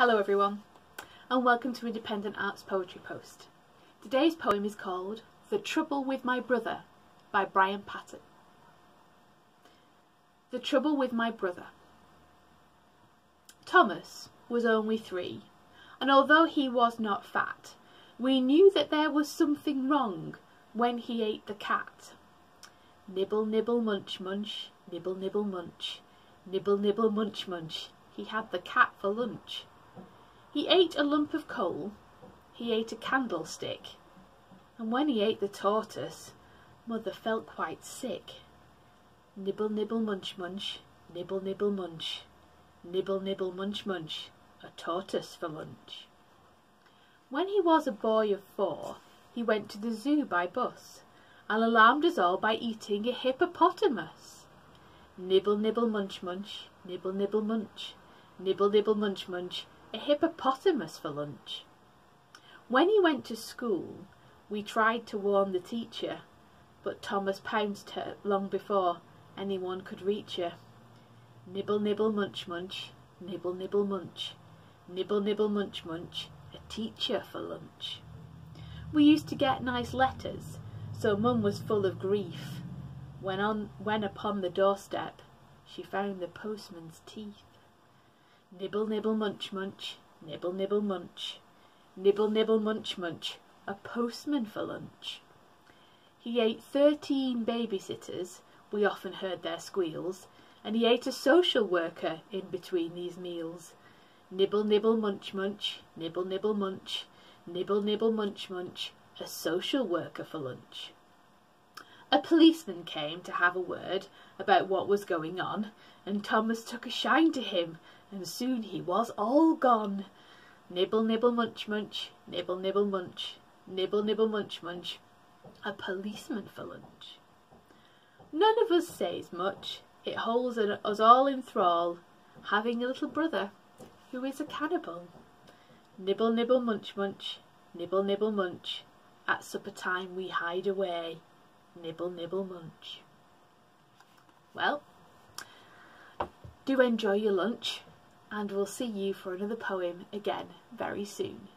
Hello everyone and welcome to Independent Arts Poetry Post. Today's poem is called The Trouble with My Brother by Brian Patten. The Trouble with My Brother Thomas was only three and although he was not fat we knew that there was something wrong when he ate the cat. Nibble nibble munch munch, nibble nibble munch, nibble nibble munch munch, he had the cat for lunch. He ate a lump of coal, he ate a candlestick, and when he ate the tortoise, mother felt quite sick. Nibble, nibble, munch, munch, nibble, nibble, munch, nibble, nibble, munch, munch, a tortoise for lunch. When he was a boy of four, he went to the zoo by bus, and alarmed us all by eating a hippopotamus. Nibble, nibble, munch, munch, nibble, nibble, munch, nibble, nibble, munch, munch, a hippopotamus for lunch. When he went to school, we tried to warn the teacher, but Thomas pounced her long before anyone could reach her. Nibble, nibble, munch, munch, nibble, nibble, munch, nibble, nibble, munch, munch, a teacher for lunch. We used to get nice letters, so Mum was full of grief, when, on, when upon the doorstep she found the postman's teeth. Nibble, nibble, munch, munch, nibble, nibble, munch, nibble, nibble, munch, munch, a postman for lunch. He ate thirteen babysitters, we often heard their squeals, and he ate a social worker in between these meals. Nibble, nibble, munch, munch, nibble, nibble, munch, nibble, nibble, munch, munch, a social worker for lunch. A policeman came to have a word about what was going on, and Thomas took a shine to him and soon he was all gone. Nibble, nibble, munch, munch, nibble, nibble, munch, nibble, nibble, munch, munch, a policeman for lunch. None of us says much, it holds us all in thrall, having a little brother who is a cannibal. Nibble, nibble, munch, munch, nibble, nibble, munch, at supper time we hide away, nibble, nibble, munch. Well, do enjoy your lunch and we'll see you for another poem again very soon.